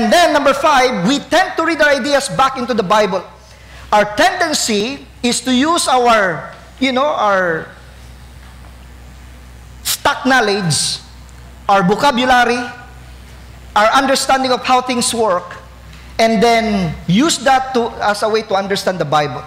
And then, number five, we tend to read our ideas back into the Bible. Our tendency is to use our, you know, our stock knowledge, our vocabulary, our understanding of how things work, and then use that to, as a way to understand the Bible.